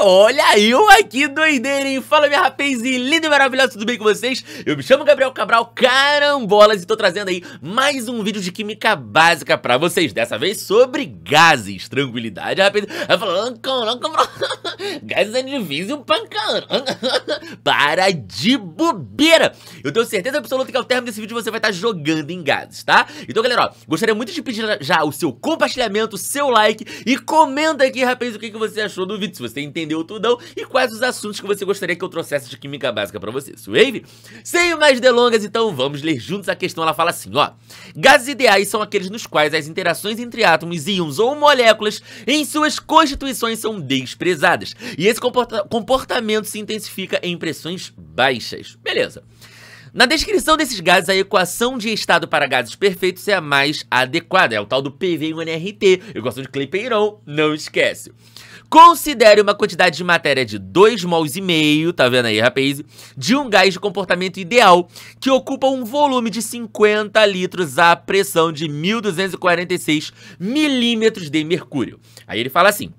olha eu aqui doideira, hein? Fala minha rapaz e lindo e maravilhoso, tudo bem com vocês? Eu me chamo Gabriel Cabral Carambolas e tô trazendo aí mais um vídeo de química básica pra vocês Dessa vez sobre gases, tranquilidade, rapaz Vai falando, caramba, gases é difícil pra caramba Para de bobeira Eu tenho certeza absoluta que ao término desse vídeo você vai estar jogando em gases, tá? Então galera, ó, gostaria muito de pedir já o seu compartilhamento, seu like E comenta aqui, rapaz, o que, que você achou do vídeo Se você entendeu tudão e quais os assuntos que você gostaria que eu trouxesse de química básica pra você, Wave? Sem mais delongas, então vamos ler juntos a questão. Ela fala assim, ó. Gases ideais são aqueles nos quais as interações entre átomos, íons ou moléculas em suas constituições são desprezadas. E esse comporta comportamento se intensifica em pressões baixas. Beleza. Na descrição desses gases, a equação de estado para gases perfeitos é a mais adequada. É o tal do PV1NRT. Eu gosto de Cleipeirão, não esquece. Considere uma quantidade de matéria de 2 mols e meio, tá vendo aí, rapaz? De um gás de comportamento ideal que ocupa um volume de 50 litros à pressão de 1246 milímetros de mercúrio. Aí ele fala assim: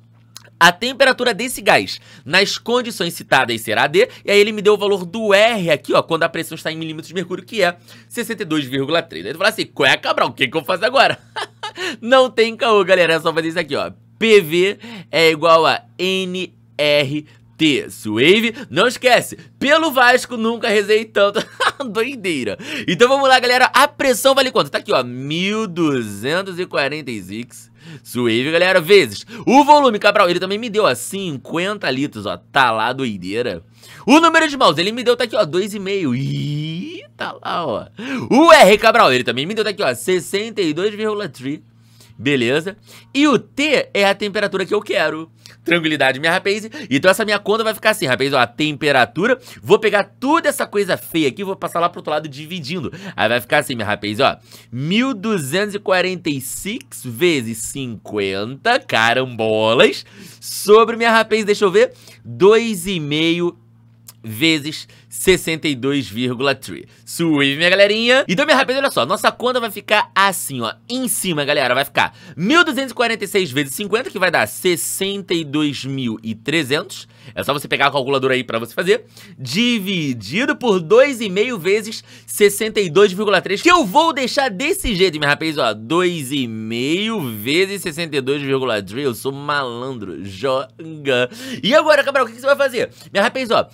a temperatura desse gás nas condições citadas será D, e aí ele me deu o valor do R aqui, ó, quando a pressão está em milímetros de mercúrio, que é 62,3. Aí ele fala assim, qual é, Cabral, o que, que eu faço agora? Não tem caô, galera, é só fazer isso aqui, ó. PV é igual a NRT. Suave, não esquece, pelo Vasco nunca rezei tanto, doideira. Então vamos lá, galera, a pressão vale quanto? Tá aqui, ó, 1246 Suave, galera, vezes. O volume, Cabral, ele também me deu, ó, 50 litros, ó, tá lá, doideira. O número de mãos, ele me deu, tá aqui, ó, 2,5. Ih, tá lá, ó. O R, Cabral, ele também me deu, tá aqui, ó, 62,3. Beleza? E o T é a temperatura que eu quero. Tranquilidade, minha rapaz. Então essa minha conta vai ficar assim, rapaz, ó, a temperatura. Vou pegar toda essa coisa feia aqui, vou passar lá pro outro lado dividindo. Aí vai ficar assim, minha rapaz, ó. 1246 vezes 50, carambolas, sobre, minha rapaz, deixa eu ver, 2,5 vezes 62,3. Suave, minha galerinha. Então, minha rapaz, olha só, nossa conta vai ficar assim, ó, em cima, galera, vai ficar 1.246 vezes 50, que vai dar 62.300. É só você pegar a calculadora aí pra você fazer. Dividido por 2,5 vezes 62,3, que eu vou deixar desse jeito, minha rapaz, ó, 2,5 vezes 62,3. Eu sou malandro, joga. E agora, Cabral, o que você vai fazer? Minha rapaz, ó,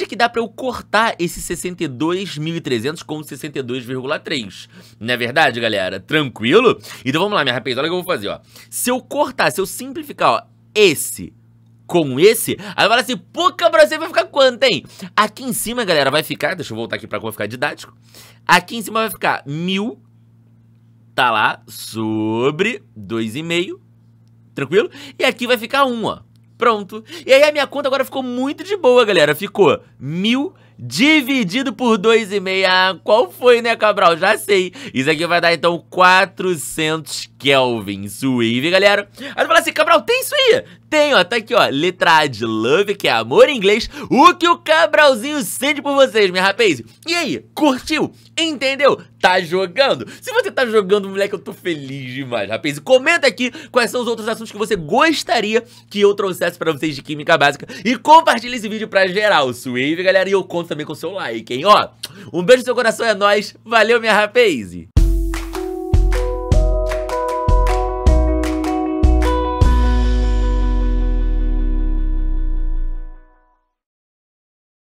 veja que dá pra eu cortar esse 62.300 com 62,3. Não é verdade, galera? Tranquilo? Então vamos lá, minha rapaz, olha o que eu vou fazer, ó. Se eu cortar, se eu simplificar, ó, esse com esse, aí fala assim, pô, cabra, você vai ficar quanto, hein? Aqui em cima, galera, vai ficar, deixa eu voltar aqui pra ficar didático. Aqui em cima vai ficar mil, tá lá, sobre 2,5, tranquilo? E aqui vai ficar 1, ó. Pronto. E aí a minha conta agora ficou muito de boa, galera. Ficou mil dividido por 2,5. Ah, qual foi, né, Cabral? Já sei. Isso aqui vai dar, então, 400 Kelvin. Suave, galera. Aí tu fala assim, Cabral, tem isso aí? Tem, ó, tá aqui, ó, letra A de love, que é amor em inglês, o que o Cabralzinho sente por vocês, minha rapaz. E aí, curtiu? Entendeu? Tá jogando? Se você tá jogando, moleque, eu tô feliz demais, rapaz. E comenta aqui quais são os outros assuntos que você gostaria que eu trouxesse pra vocês de Química Básica. E compartilha esse vídeo pra geral, suave, galera. E eu conto também com o seu like, hein? Ó, um beijo no seu coração, é nóis. Valeu, minha rapaz.